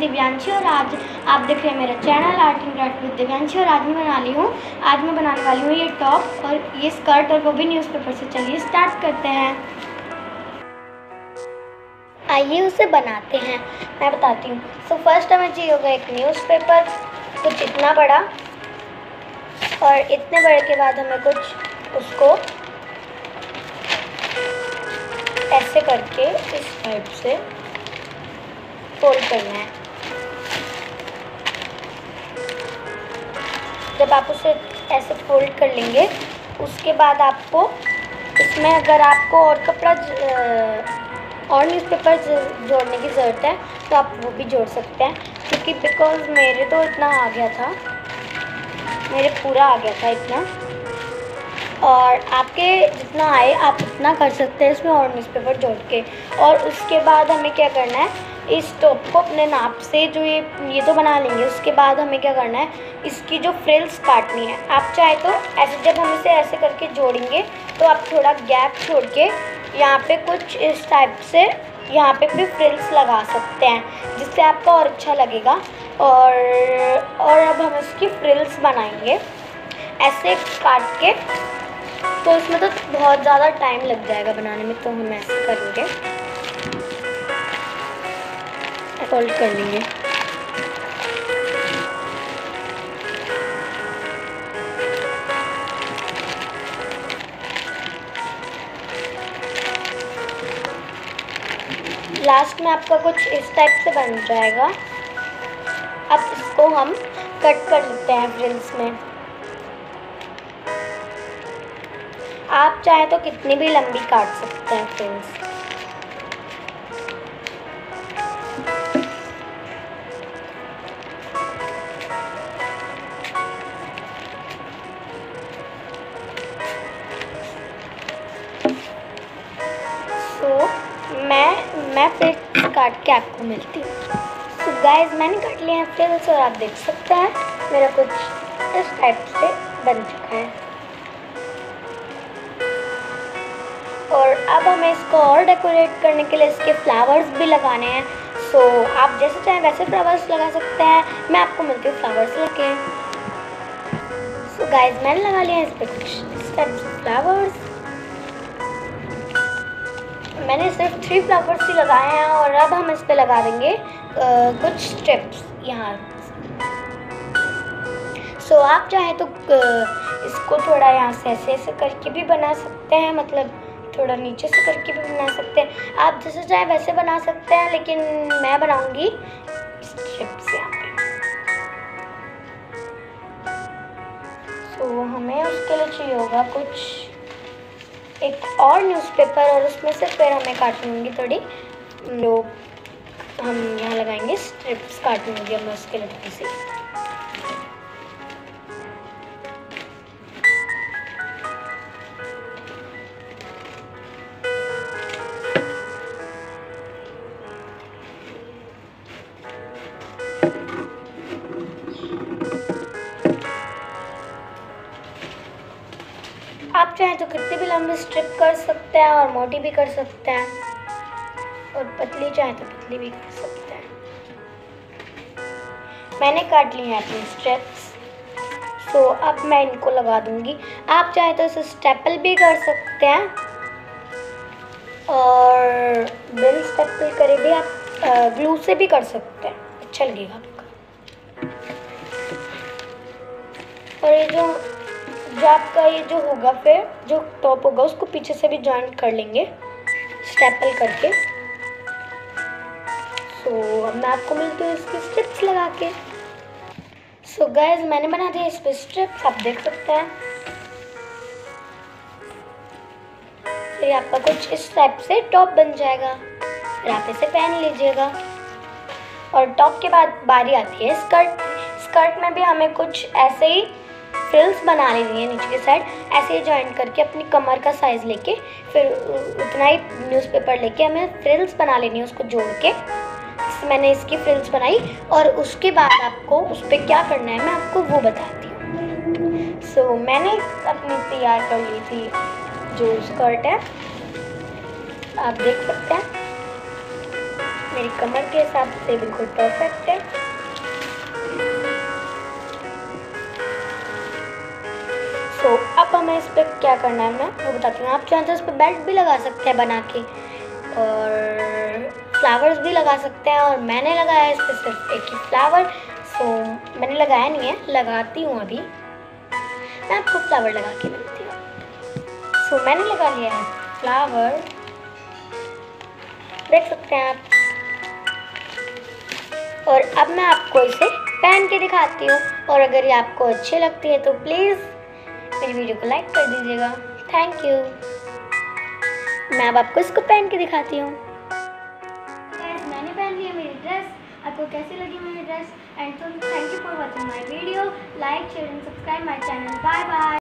दिव्यांशी और आज आप देख रहे हैं मेरा channel art and craft with Divyanshi और आज मैं बना ली हूँ। आज मैं बनाने वाली हूँ ये टॉप और ये स्कर्ट और वो भी न्यूज़पेपर से। चलिए स्टार्ट करते हैं। आइए उसे बनाते हैं। मैं बताती हूँ। सो फ़र्स्ट हमें चाहिए होगा एक न्यूज़पेपर कुछ इतना बड़ा और इतने बड़े के बाद हमें कुछ उसको ऐसे करके इस टाइप से फोल्ड करना है। जब आप उसे ऐसे फोल्ड कर लेंगे, उसके बाद आपको इसमें अगर आपको और कपड़ा और न्यूज़पेपर जोड़ने की ज़रूरत है तो आप वो भी जोड़ सकते हैं। क्योंकि बिकॉज़ मेरे तो इतना आ गया था, मेरे पूरा आ गया था इतना। और आपके जितना आए, आप उतना कर सकते हैं इसमें और न्यूज़पेपर जोड़ के। और उसके बाद हमें क्या करना है इस टॉप को अपने नाप से जो ये ये तो बना लेंगे, उसके बाद हमें क्या करना है, इसकी जो फ्रिल्स काटनी है, आप चाहे तो ऐसे, जब हम इसे ऐसे करके जोड़ेंगे तो आप थोड़ा गैप छोड़ के यहाँ पे कुछ इस टाइप से यहाँ पे भी फ्रिल्स लगा सकते हैं, जिससे आपका और अच्छा लगेगा। और और अब हम इसकी फ्रिल्स बनाएँगे, ऐसे काट के तो इसमें तो बहुत ज़्यादा टाइम लग जाएगा बनाने में तो हम ऐसे करेंगे। फोल्ड कर लेंगे। लास्ट में आपका कुछ इस टाइप से बन जाएगा। अब इसको हम कट कर लेते हैं फ्रिल्स में। आप चाहे तो कितनी भी लंबी काट सकते हैं फ्रिल्स मैं फिर काट के आपको मिलती हूँ। सो गाइस मैंने काट लिया है फ्रिल्स और आप देख सकते हैं मेरा कुछ इस टाइप से बन चुका है। और अब हमें इसको और डेकोरेट करने के लिए इसके फ्लावर्स भी लगाने हैं। सो so, आप जैसे चाहें वैसे फ्लावर्स लगा सकते हैं। मैं आपको मिलती हूँ फ्लावर्स लेके। सो गाइस मैंने लगा लिया इस पर कुछ फ्लावर्स मैंने सिर्फ़ थ्री फ्लावर्स ही लगाए हैं और अब हम इस पर लगा देंगे कुछ स्ट्रिप्स यहाँ। सो so, आप चाहें तो इसको थोड़ा यहाँ से ऐसे ऐसे करके भी बना सकते हैं मतलब थोड़ा नीचे से करके भी बना सकते हैं। आप जैसे चाहे वैसे बना सकते हैं लेकिन मैं बनाऊँगी स्ट्रिप्स यहाँ पे। सो so, हमें उसके लिए चाहिए होगा कुछ एक और न्यूज़पेपर और उसमें से फिर हमें काटूँगी थोड़ी जो हम यहाँ लगाएँगे स्ट्रिप्स काटूँगी हमें उसके लिए से। चाहें तो कितनी भी लंबी स्ट्रिप कर सकते हैं और मोटी भी कर सकते हैं। और पतली चाहें तो पतली भी कर सकते हैं। मैंने काट ली हैं अपनी स्ट्रिप्स सो अब मैं इनको लगा दूँगी। आप चाहें तो इसे स्टेपल भी कर सकते हैं। और बिल स्टेपल करे भी आप ग्लू से भी कर सकते हैं। अच्छा लगेगा आपका। और ये जो जो आपका ये जो होगा फिर जो टॉप होगा उसको पीछे से भी ज्वाइंट कर लेंगे। स्टेपल करके। सो so, अब मैं आपको मिलती हूँ इसकी स्ट्रिप्स लगा के। सो so, गैस मैंने बना दिया इस पर स्ट्रिप्स आप देख सकते हैं। फिर आपका कुछ इस टाइप से टॉप बन जाएगा। फिर आप इसे पहन लीजिएगा। और टॉप के बाद बारी आती है स्कर्ट स्कर्ट में भी हमें कुछ ऐसे ही फ्रिल्स बना लेनी है नीचे की साइड ऐसे ही जॉइन करके अपनी कमर का साइज़ लेके फिर उतना ही न्यूज़पेपर लेके हमें फ्रिल्स बना लेनी है उसको जोड़ के। मैंने इसकी फ्रिल्स बनाई और उसके बाद आपको उस पर क्या करना है मैं आपको वो बताती हूँ। सो so, मैंने अपनी तैयार कर ली थी जो स्कर्ट है। आप देख सकते हैं। मेरी कमर के हिसाब से बिल्कुल परफेक्ट है। सो अब हमें इस पर क्या करना है? मैं वो बताती हूँ। आप चाहें तो इस पर बेल्ट भी लगा सकते हैं बना के। और फ्लावर्स भी लगा सकते हैं। और मैंने लगाया है इस पर सिर्फ़ एक ही फ्लावर सो मैंने लगाया नहीं है। लगाती हूँ अभी। मैं आपको फ्लावर लगा के मिलती हूँ। सो मैंने लगा लिया है फ्लावर देख सकते हैं आप। और अब मैं आपको इसे पहन के दिखाती हूँ। और अगर ये आपको अच्छे लगती है तो प्लीज़ मेरी वीडियो को लाइक कर दीजिएगा। थैंक यू मैं अब आपको इसको पहन के दिखाती हूँ। मैंने पहन लिया मेरी ड्रेस आपको कैसी लगी मेरी dress and thank you for watching my video like share and subscribe my channel bye bye